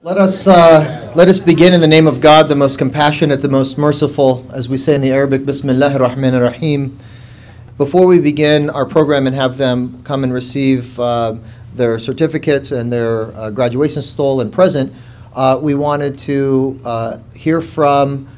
Let us, uh, let us begin in the name of God, the most compassionate, the most merciful, as we say in the Arabic, Bismillah ar-Rahman ar-Rahim. Before we begin our program and have them come and receive uh, their certificates and their uh, graduation stole and present, uh, we wanted to uh, hear from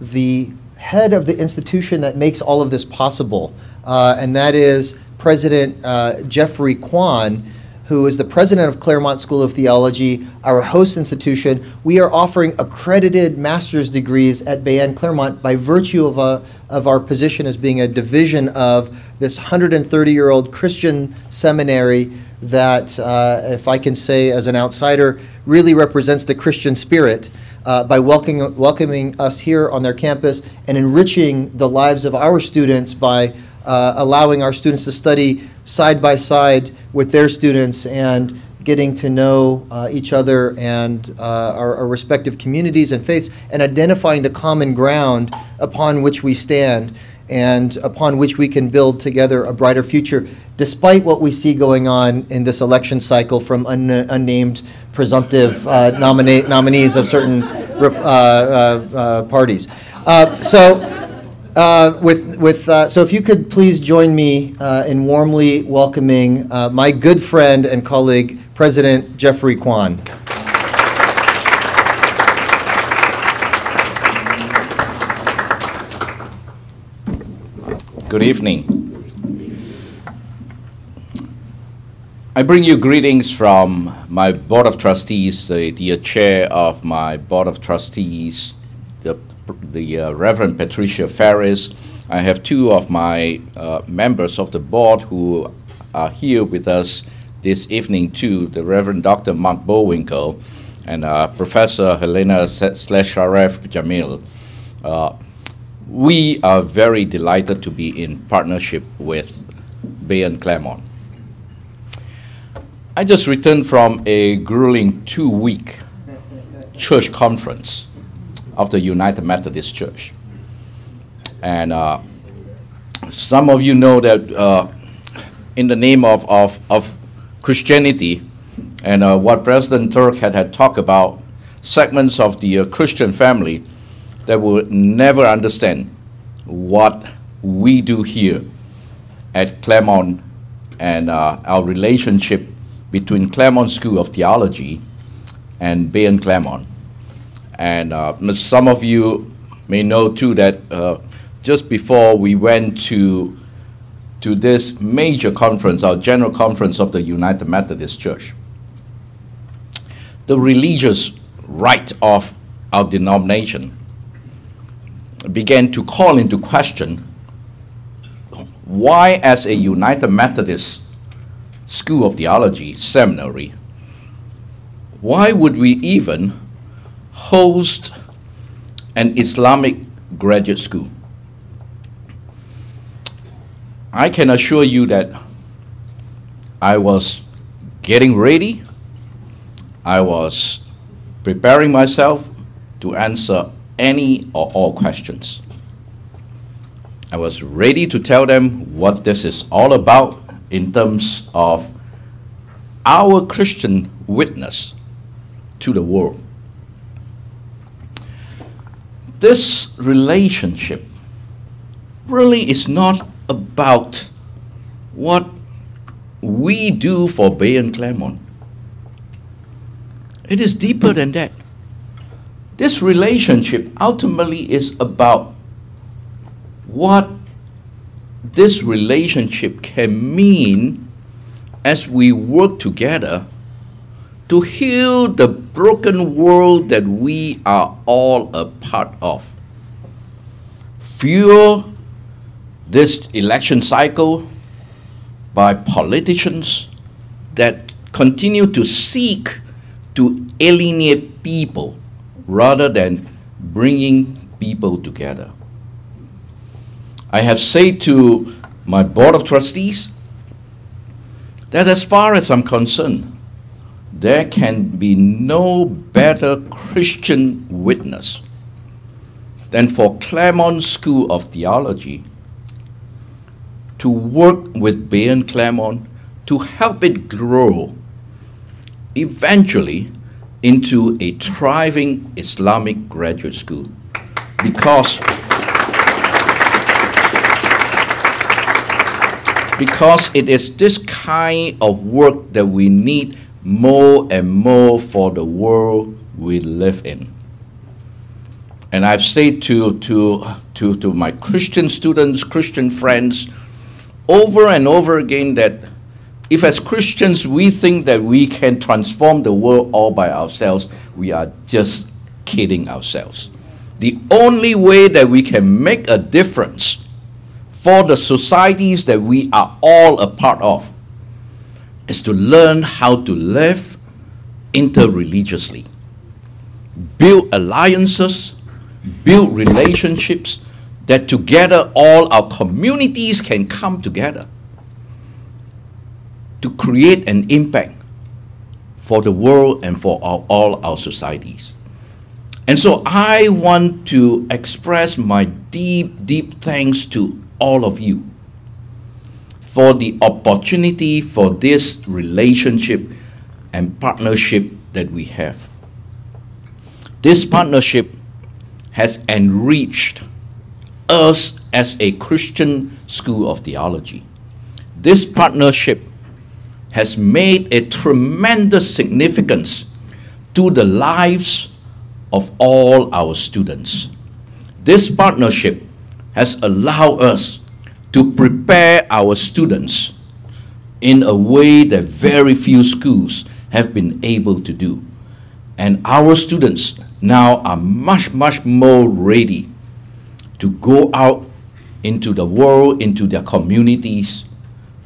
the head of the institution that makes all of this possible, uh, and that is President Jeffrey Kuan who is the president of Claremont School of Theology, our host institution. We are offering accredited master's degrees at Bayan Claremont by virtue of, a, of our position as being a division of this 130 year old Christian seminary that, uh, if I can say as an outsider, really represents the Christian spirit. Uh, by welcoming, welcoming us here on their campus and enriching the lives of our students by uh, allowing our students to study side by side with their students and getting to know uh, each other and uh, our, our, respective communities and faiths and identifying the common ground upon which we stand and upon which we can build together a brighter future despite what we see going on in this election cycle from un unnamed presumptive uh, nominees of certain uh, uh, parties. so uh, with, with, uh, so if you could please join me uh, in warmly welcoming uh, my good friend and colleague, President Jeffrey Kuan. Good evening. I bring you greetings from my Board of Trustees, the, the chair of my Board of Trustees, the the uh, Reverend Patricia Farris. I have two of my uh, members of the board who are here with us this evening too, the Reverend Dr. Mark Bowinkle and uh, Professor Helena Slecharef Jamil. Uh, we are very delighted to be in partnership with Bayan Claremont. I just returned from a grueling two-week church conference of the United Methodist Church. And uh, some of you know that uh, in the name of, of, of Christianity and uh, what President Turk had, had talked about, segments of the uh, Christian family that will never understand what we do here at Claremont and uh, our relationship between Claremont School of Theology and Bayan Claremont. And uh, some of you may know too that uh, just before we went to, to this major conference, our general conference of the United Methodist Church, the religious right of our denomination began to call into question why, as a United Methodist School of Theology seminary, why would we even host an Islamic graduate school. I can assure you that I was getting ready, I was preparing myself to answer any or all questions. I was ready to tell them what this is all about in terms of our Christian witness to the world this relationship really is not about what we do for Bayan Claremont. It is deeper than that. This relationship ultimately is about what this relationship can mean as we work together to heal the broken world that we are all a part of. Fuel this election cycle by politicians that continue to seek to alienate people rather than bringing people together. I have said to my board of trustees that as far as I'm concerned, there can be no better Christian witness than for Claremont School of Theology to work with Bayan Claremont to help it grow, eventually into a thriving Islamic graduate school. Because because it is this kind of work that we need more and more for the world we live in. And I've said to, to, to, to my Christian students, Christian friends, over and over again that if as Christians we think that we can transform the world all by ourselves, we are just kidding ourselves. The only way that we can make a difference for the societies that we are all a part of is to learn how to live interreligiously, build alliances, build relationships that together all our communities can come together to create an impact for the world and for our, all our societies. And so I want to express my deep, deep thanks to all of you for the opportunity for this relationship and partnership that we have. This partnership has enriched us as a Christian school of theology. This partnership has made a tremendous significance to the lives of all our students. This partnership has allowed us to prepare our students in a way that very few schools have been able to do. And our students now are much, much more ready to go out into the world, into their communities,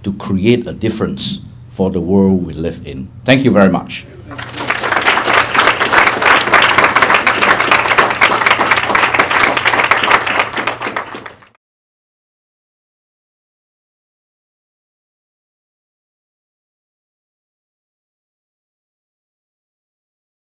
to create a difference for the world we live in. Thank you very much.